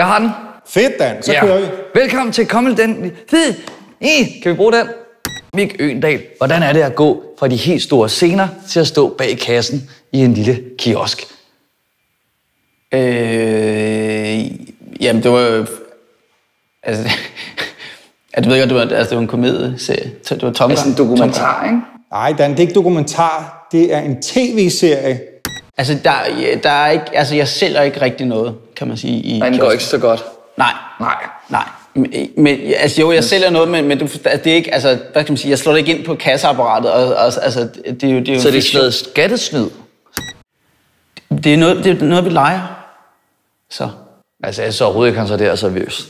Jeg har den. Fedt, Dan. Så kører vi. Velkommen til Kommel den. Fed. I, kan vi bruge den? Mik Øendal, hvordan er det at gå fra de helt store scener til at stå bag kassen i en lille kiosk? Øh, jamen, det var jo... Altså, jeg ved ikke, det var, altså, det var en komedieserie. Det var Tom Altså en dokumentar, ikke? Nej, Dan, det er ikke dokumentar. Det er en tv-serie. Altså, der, ja, der er ikke, altså, jeg sælger ikke rigtig noget, kan man sige. I Nej, den går ikke så godt. Nej, Nej. nej. Men, altså, jo, jeg sælger noget, men, men du, det er ikke, altså, hvad kan man sige, jeg slår det ikke ind på kasseapparatet, og, og altså, det er jo, det er jo Så det er sådan skattesnyd? det er noget, det er noget, vi leger. Så. Altså, jeg så overhovedet ikke, han så der seriøs.